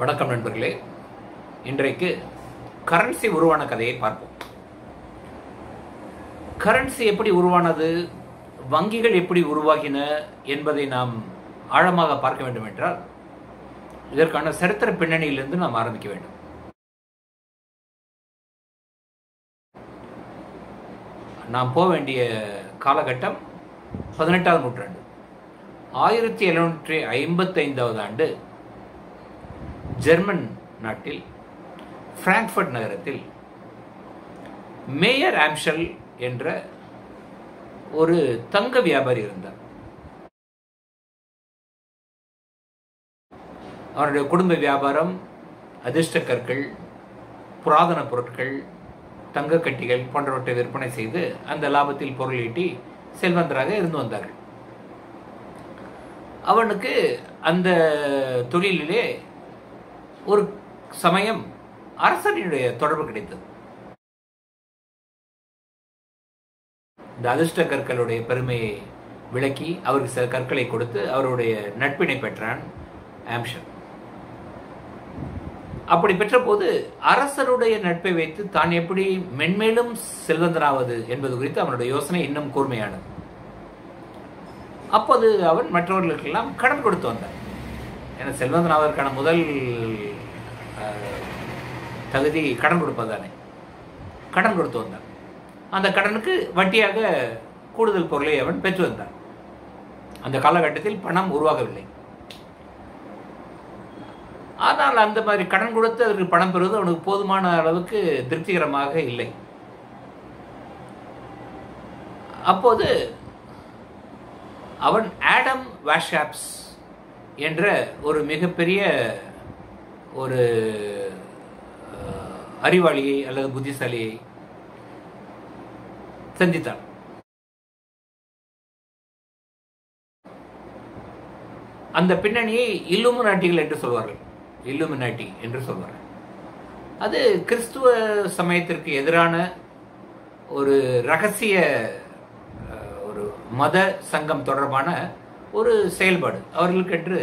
வணக்கம் நண்பர்களே. இன்றைக்கு கரன்சி உருவான கதையை பார்ப்போம். கரன்சி எப்படி உருவானது? வங்கிகள் எப்படி உருவாகின என்பதை நாம் ஆழமாக பார்க்க வேண்டும் என்றால் இதற்கான சரித்திர பின்னணியிலிருந்து நாம் ஆரம்பிக்க வேண்டும். நாம் போக வேண்டிய காலகட்டம் பதினெட்டாவது நூற்றாண்டு. ஆயிரத்தி எழுநூற்றி ஐம்பத்தைந்தாவது ஆண்டு ஜெர்மன் நாட்டில் பிராங்க்ஃபர்ட் நகரத்தில் மேயர் ஆம்ஷல் என்ற ஒரு தங்க வியாபாரி இருந்தார். அவருடைய குடும்ப வியாபாரம் அதிர்ஷ்ட கற்கள் புராதன பொருட்கள் தங்க கட்டிகள் போன்றவற்றை விற்பனை செய்து அந்த லாபத்தில் பொருள் ஈட்டி செல்வந்தராக இருந்து வந்தார்கள். அவனுக்கு அந்த தொழிலிலே ஒரு சமயம் அரசனுடைய தொடர்பு கிடைத்தது. இந்த அதிர்ஷ்ட கற்களுடைய பெருமையை விளக்கி அவருக்கு சில கற்களை கொடுத்து அவருடைய நட்பினை பெற்றான் ஆம்ஷன். அப்படி பெற்றபோது அரசருடைய நட்பை வைத்து தான் எப்படி மென்மேலும் செல்வந்தனாவது என்பது குறித்து அவனுடைய யோசனை இன்னும் கூர்மையானது. அப்போது அவன் மற்றவர்களுக்கெல்லாம் கடன் கொடுத்து வந்தான். ஏன்னா செல்வந்தனாவதற்கான முதல் தகுதி கடன் கொடுப்பது தானே. கடன் கொடுத்து வந்தான். அந்த கடனுக்கு வட்டியாக கூடுதல் பொருளை அவன் பெற்று வந்தான். அந்த காலகட்டத்தில் பணம் உருவாகவில்லை. ஆனால் அந்த மாதிரி கடன் கொடுத்து அதற்கு பணம் பெறுவது அவனுக்கு போதுமான அளவுக்கு திருப்திகரமாக இல்லை. அப்போது அவன் ஆடம் வாஷாப்ஸ் என்ற ஒரு மிகப்பெரிய ஒரு அறிவாளியை அல்லது புத்திசாலியை சந்தித்தார். அந்த பின்னணியை இல்லுமினாட்டிகள் என்று சொல்வார்கள். இல்லுமினாட்டி என்று சொல்வார்கள். அது கிறிஸ்துவ சமயத்திற்கு எதிரான ஒரு ரகசிய ஒரு மத சங்கம் தொடர்பான ஒரு செயல்பாடு. அவர்களுக்கென்று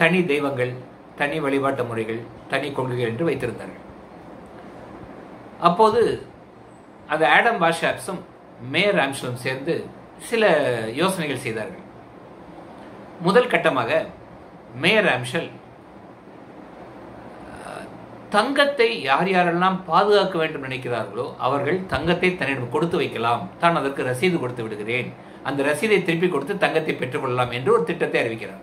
தனி தெய்வங்கள் தனி வழிபாட்டு முறைகள் தனி கொள்கைகள் என்று வைத்திருந்தார்கள். அப்போது அந்த ஆடம் பாஷாப்ஸும் மேயர் ஆம்ஸ்லும் சேர்ந்து சில யோசனைகள் செய்தார்கள். முதல் கட்டமாக மேயர் ஆம்ஷல் தங்கத்தை யார் யாரெல்லாம் பாதுகாக்க வேண்டும் நினைக்கிறார்களோ அவர்கள் தங்கத்தை தன்னிடம் கொடுத்து வைக்கலாம். தான் அதற்கு ரசீது கொடுத்து விடுகிறேன். அந்த ரசீதை திருப்பி கொடுத்து தங்கத்தை பெற்றுக்கொள்ளலாம் என்று ஒரு திட்டத்தை அறிவிக்கிறார்.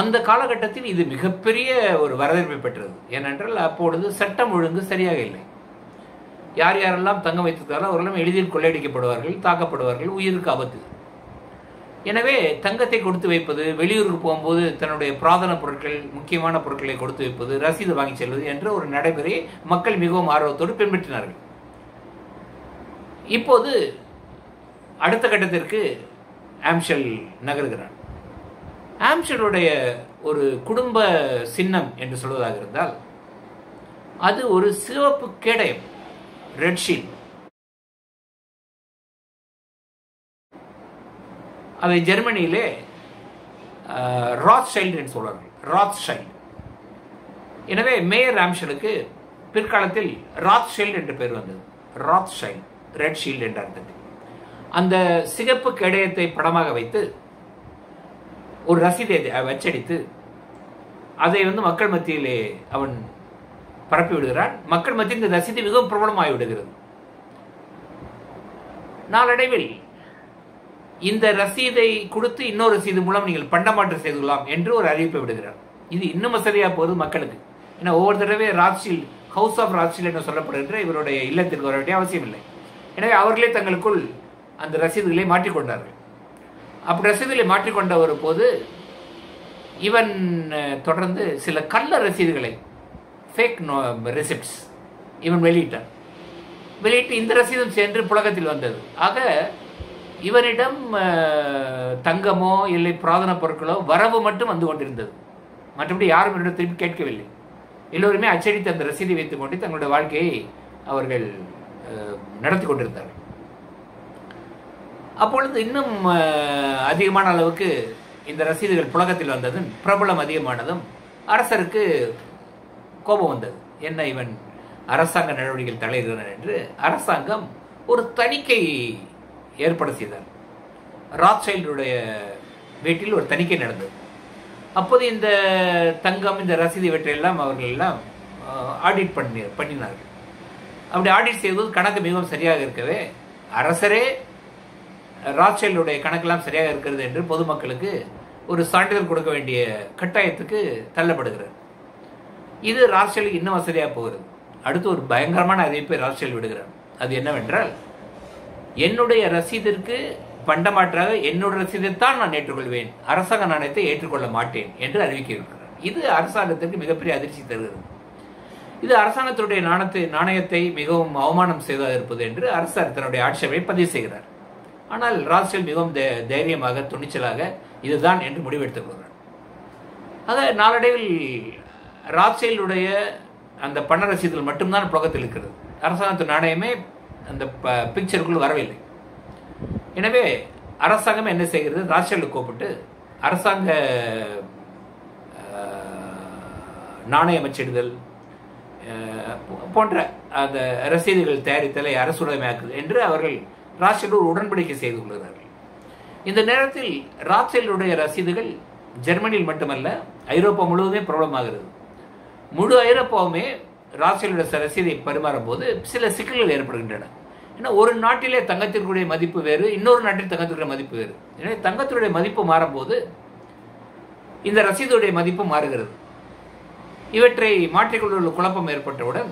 அந்த காலகட்டத்தில் இது மிகப்பெரிய ஒரு வரவேற்பை பெற்றது. ஏனென்றால் அப்பொழுது சட்டம் ஒழுங்கு சரியாக இல்லை. யார் யாரெல்லாம் தங்கம் வைத்திருந்தாரோ அவர்களும் எளிதில் கொள்ளையடிக்கப்படுவார்கள் தாக்கப்படுவார்கள் உயிருக்கு ஆபத்து. எனவே தங்கத்தை கொடுத்து வைப்பது வெளியூருக்கு போகும்போது தன்னுடைய புராதன பொருட்கள் முக்கியமான பொருட்களை கொடுத்து வைப்பது ரசீது வாங்கி செல்வது என்ற ஒரு நடைமுறையை மக்கள் மிகவும் ஆர்வத்தோடு பின்பற்றினார்கள். இப்போது அடுத்த கட்டத்திற்கு ஆம்ஷல் நகர்கிறான் ஆம்ஷலுடைய ஒரு குடும்ப சின்னம் என்று சொல்வதாக இருந்தால் அது ஒரு சிவப்பு கேடயம் ரெட்ஷீல் அதை ஜெர்மனியிலே ராத்ஷைல்டு என்று சொல்வார்கள். ராத்ஷைல்டு எனவே மேயர் ஆம்ஷலுக்கு பிற்காலத்தில் ராத் ஷைல்டு என்று பெயர் வந்தது. ராத்ஷைல்டு ரெட் ஷீல்டு என்ற அர்த்தத்தில். அந்த சிகப்பு கேடயத்தை படமாக வைத்து ஒரு ரசீதை அச்சடித்து அதை வந்து மக்கள் மத்தியிலே அவன் பரப்பி விடுகிறான். மக்கள் மத்தியில் இந்த ரசீது மிகவும் பிரபலமாகி விடுகிறது. நாளடைவில் இந்த ரசீதை கொடுத்து இன்னொரு ரசீது மூலம் நீங்கள் பண்டமாற்றம் செய்து கொள்ளலாம் என்று ஒரு அறிவிப்பை விடுகிறார். இது இன்னும் வசதியா போகுது மக்களுக்கு. ஏன்னா ஒவ்வொரு தடவை ராட்ஷீல் ஹவுஸ் ஆஃப் ராட்ஷீல் என்று சொல்லப்படுகின்ற இவருடைய இல்லத்திற்கு வர வேண்டிய அவசியம் இல்லை எனவே அவர்களே தங்களுக்குள் அந்த ரசீதுகளை மாற்றிக்கொண்டார்கள் அப்படி ரசீதுகளை மாற்றிக்கொண்ட ஒரு போது இவன் தொடர்ந்து சில கள்ள ரசீதுகளை ஃபேக் நோ ரெசிப்ட்ஸ் இவன் வெளியிட்டான். வெளியிட்டு இந்த ரசீதும் சென்று புழக்கத்தில் வந்தது. ஆக இவனிடம் தங்கமோ இல்லை புராதன பொருட்களோ வரவு மட்டும் வந்து கொண்டிருந்தது. மற்றபடி யாரும் என்னிடம் திருப்பி கேட்கவில்லை. எல்லோருமே அச்சடித்த அந்த ரசீதை வைத்துக் கொண்டு தங்களுடைய வாழ்க்கையை அவர்கள் நடத்தி கொண்டிருந்தார்கள். அப்பொழுது இன்னும் அதிகமான அளவுக்கு இந்த ரசீதுகள் புழக்கத்தில் வந்ததும் பிரபலம் அதிகமானதும் அரசருக்கு கோபம் வந்தது. என்ன இவன் அரசாங்க நடவடிக்கைகள் தலையிடுகிறான் என்று அரசாங்கம் ஒரு தணிக்கை ஏற்பாடு செய்தார். ராத்சைல்டுடைய வீட்டில் ஒரு தணிக்கை நடந்தது. அப்போது இந்த தங்கம் இந்த ரசீது இவற்றையெல்லாம் அவர்கள் எல்லாம் ஆடிட் பண்ணி பண்ணினார்கள். அப்படி ஆடிட் செய்வது கணக்கு மிகவும் சரியாக இருக்கவே அரசரே ராச்சலுடைய கணக்கெல்லாம் சரியாக இருக்கிறது என்று பொதுமக்களுக்கு ஒரு சான்றிதழ் கொடுக்க வேண்டிய கட்டாயத்துக்கு தள்ளப்படுகிறார். இது ராச்சலுக்கு இன்னும் வசதியாக போகிறது. அடுத்து ஒரு பயங்கரமான அறிவிப்பை ராச்சல் விடுகிறார். அது என்னவென்றால் என்னுடைய ரசீதிற்கு பண்டமாற்றாக என்னுடைய தான் நான் ஏற்றுக்கொள்வேன். அரசாங்க நாணயத்தை ஏற்றுக்கொள்ள மாட்டேன் என்று அறிவிக்கிறார் இது அரசாங்கத்திற்கு மிகப்பெரிய அதிர்ச்சி தருகிறது. இது அரசாங்கத்தினுடைய நாணத்தை நாணயத்தை மிகவும் அவமானம் செய்தாக இருப்பது என்று அரசர் தன்னுடைய ஆட்சேபை பதிவு செய்கிறார். ஆனால் ராஸ்டல் மிகவும் தைரியமாக துணிச்சலாக இதுதான் என்று முடிவெடுத்துக் கொள்கிறார். ஆக நாளடைவில் ராச்சேலுடைய அந்த பண ரசீதுகள் மட்டும்தான் புழக்கத்தில் இருக்கிறது. அரசாங்கத்து நாணயமே அந்த பிக்சருக்குள் வரவில்லை. எனவே அரசாங்கம் என்ன செய்கிறது? ராச்சேலை கூப்பிட்டு அரசாங்க நாணயம் அச்சிடுதல் போன்ற அந்த ரசீதுகள் தயாரித்தலை அரசுடைமையாக்குது என்று அவர்கள் ராச்சேல் ஒரு உடன்படிக்கை செய்து கொள்கிறார்கள். இந்த நேரத்தில் ராச்சேலுடைய ரசீதுகள் ஜெர்மனியில் மட்டுமல்ல ஐரோப்பா முழுவதுமே பிரபலமாகிறது. முழு ஐரோப்பாவுமே ராச்சேலுடைய ரசீதை பரிமாறும் போது சில சிக்கல்கள் ஏற்படுகின்றன. ஏன்னா ஒரு நாட்டிலே தங்கத்திற்குரிய மதிப்பு வேறு இன்னொரு நாட்டில் தங்கத்திற்குரிய மதிப்பு வேறு. எனவே தங்கத்தினுடைய மதிப்பு மாறும்போது இந்த ரசீதுடைய மதிப்பு மாறுகிறது. இவற்றை மாற்றிக்கொள்ள குழப்பம் ஏற்பட்டவுடன்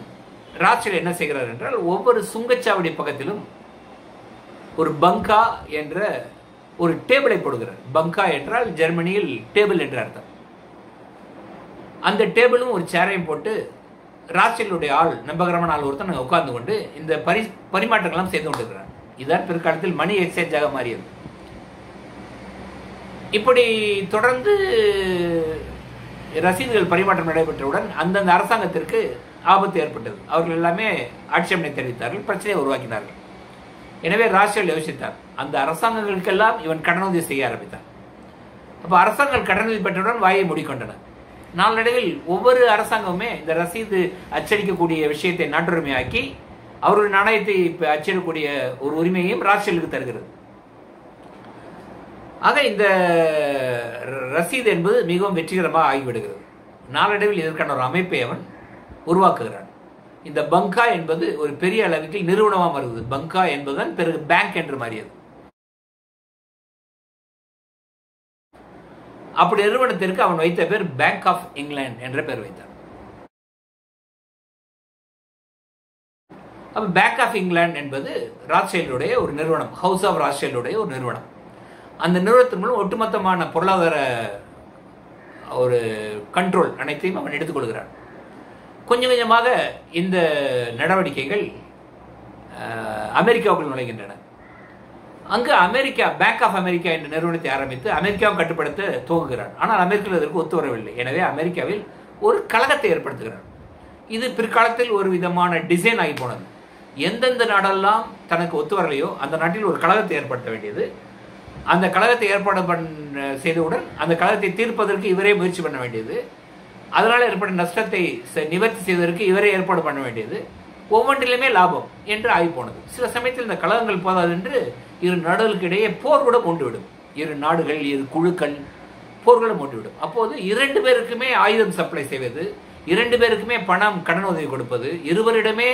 ராச்சல் என்ன செய்கிறார் என்றால் ஒவ்வொரு சுங்கச்சாவடி பக்கத்திலும் ஒரு பங்கா என்ற ஒரு டேபிளை போடுகிறார். பங்கா என்றால் ஜெர்மனியில் டேபிள் என்று அர்த்தம். அந்த டேபிளும் ஒரு சேரையும் போட்டு ராசியலுடைய ஆள் நம்பகரமான ஆள் ஒருத்தன் நாங்கள் உட்கார்ந்து கொண்டு இந்த பரி பரிமாற்றங்கள்லாம் செய்து கொண்டிருக்கிறார். இதுதான் பிற்காலத்தில் மணி எக்ஸ்சேஞ்சாக மாறியது. இப்படி தொடர்ந்து ரசீதுகள் பரிமாற்றம் நடைபெற்றவுடன் அந்தந்த அரசாங்கத்திற்கு ஆபத்து ஏற்பட்டது. அவர்கள் எல்லாமே ஆட்சேபனை தெரிவித்தார்கள் பிரச்சனையை உருவாக்கினார்கள். எனவே ராஷியல் யோசித்தார். அந்த அரசாங்கங்களுக்கெல்லாம் இவன் கடனுதவி செய்ய ஆரம்பித்தான். அப்போ அரசாங்கங்கள் கடனுதவி பெற்றவுடன் வாயை மூடிக்கொண்டன. நாளடைவில் ஒவ்வொரு அரசாங்கமுமே இந்த ரசீது அச்சடிக்கக்கூடிய விஷயத்தை நாட்டுரிமையாக்கி அவருடைய நாணயத்தை அச்சிடக்கூடிய ஒரு உரிமையையும் ராஷியலுக்கு தருகிறது. ஆக இந்த ரசீது என்பது மிகவும் வெற்றிகரமாக ஆகிவிடுகிறது. நாளடைவில் இதற்கான ஒரு அமைப்பை அவன் உருவாக்குகிறான். இந்த பங்கா என்பது ஒரு பெரிய அளவுக்கு நிறுவனமாக வருது. பங்கா என்பதுதான் பிறகு பேங்க் என்று மாறியது அப்படி நிறுவனத்திற்கு அவன் வைத்த பேர் பேங்க் ஆஃப் இங்கிலாந்து என்ற பெயர் வைத்தான் அப்ப பேங்க் ஆஃப் இங்கிலாந்து என்பது ராஜ்சைலுடைய ஒரு நிறுவனம். ஹவுஸ் ஆஃப் ராஜ்சைலுடைய ஒரு நிறுவனம். அந்த நிறுவனத்தின் மூலம் ஒட்டுமொத்தமான பொருளாதார ஒரு கண்ட்ரோல் அனைத்தையும் அவன் எடுத்துக்கொள்கிறான் கொஞ்சம் கொஞ்சமாக இந்த நடவடிக்கைகள் அமெரிக்காவுக்குள் நுழைகின்றன. அங்கு அமெரிக்கா பேங்க் ஆஃப் அமெரிக்கா என்ற நிறுவனத்தை ஆரம்பித்து அமெரிக்காவை கட்டுப்படுத்த துவங்குகிறார் ஆனால் அமெரிக்காவில் இதற்கு ஒத்து வரவில்லை. எனவே அமெரிக்காவில் ஒரு கழகத்தை ஏற்படுத்துகிறார் இது பிற்காலத்தில் ஒரு விதமான டிசைன் ஆகி போனது. எந்தெந்த நாடெல்லாம் தனக்கு ஒத்து வரலையோ அந்த நாட்டில் ஒரு கழகத்தை ஏற்படுத்த வேண்டியது. அந்த கழகத்தை ஏற்பாடு பண்ண செய்தவுடன் அந்த கழகத்தை தீர்ப்பதற்கு இவரே முயற்சி பண்ண வேண்டியது. அதனால் ஏற்பட்ட நஷ்டத்தை நிவர்த்தி செய்வதற்கு இவரே ஏற்பாடு பண்ண வேண்டியது. ஒவ்வொன்றிலுமே லாபம் என்று ஆகி போனது சில சமயத்தில் இந்த கழகங்கள் போதாது என்று இரு நாடுகளுக்கு இடையே போர் கூட கொண்டுவிடும். இரு நாடுகள் இரு குழுக்கள் போர்களும் மூண்டுவிடும் அப்போது இரண்டு பேருக்குமே ஆயுதம் சப்ளை செய்வது இரண்டு பேருக்குமே பணம் கடன் உதவி கொடுப்பது இருவரிடமே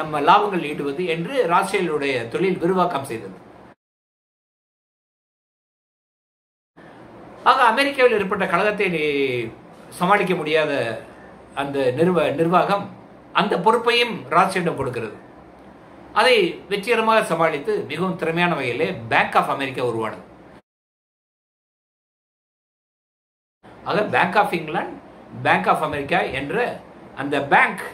நம்ம லாபங்கள் ஈட்டுவது என்று ராசியலுடைய தொழில் விரிவாக்கம் செய்தது. ஆக அமெரிக்காவில் ஏற்பட்ட கழகத்தை சமாளிக்க முடியாத அந்த நிர்வ நிர்வாகம் அந்த பொறுப்பையும் ராசியிடம் கொடுக்கிறது. அதை வெற்றிகரமாக சமாளித்து மிகவும் திறமையான வகையிலே பேங்க் ஆஃப் அமெரிக்கா உருவானது. ஆக bank of England bank of America என்ற அந்த பேங்க்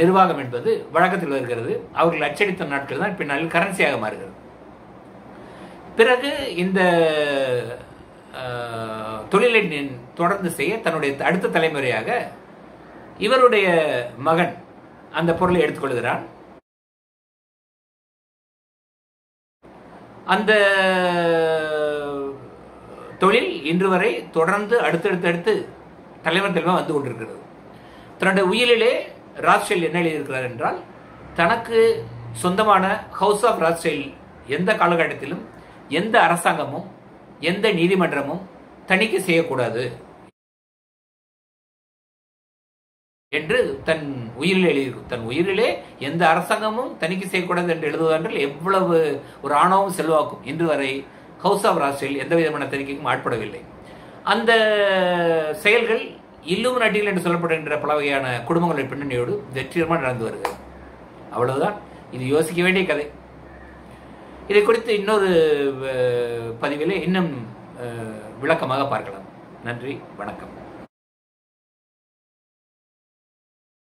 நிர்வாகம் என்பது வழக்கத்தில் வருகிறது. அவர்கள் அச்சடித்த நாட்கள் தான் பின்னால் கரன்சியாக மாறுகிறது. பிறகு இந்த தொழிலை தொடர்ந்து செய்ய தன்னுடைய அடுத்த தலைமுறையாக இவருடைய மகன் அந்த பொருளை எடுத்துக்கொள்கிறான். அந்த தொழில் இன்று வரை தொடர்ந்து அடுத்தடுத்தடுத்து தலைவர் தலைவா வந்து கொண்டிருக்கிறது. தன்னுடைய உயிரிலே ராஜ்ஷெல் என்ன எழுதியிருக்கிறார் என்றால் தனக்கு சொந்தமான ஹவுஸ் ஆஃப் ராஜ்ஷெல் எந்த காலகட்டத்திலும் எந்த அரசாங்கமும் எந்த நீதிமன்றமும் தணிக்கை செய்யக்கூடாது. என்று தன் உயிரில் எழுதியிருக்கும் தன் உயிரிலே எந்த அரசாங்கமும் தணிக்கை செய்யக்கூடாது என்று எழுதுவதென்றால் எவ்வளவு ஒரு ஆணவம் செல்வாக்கும். இன்று வரை ஹவுஸ் ஆஃப் ராஸ்டில் எந்த விதமான தணிக்கைக்கும் ஆட்படவில்லை. அந்த செயல்கள் இல்லும் நட்டிகள் என்று சொல்லப்படுகின்ற பல வகையான குடும்பங்களின் பின்னணியோடு வெற்றிகரமாக நடந்து வருகிறது. அவ்வளவுதான். இது யோசிக்க வேண்டிய கதை. இதை குறித்து இன்னொரு பதிவிலே இன்னும் விளக்கமாக பார்க்கலாம். நன்றி. வணக்கம்.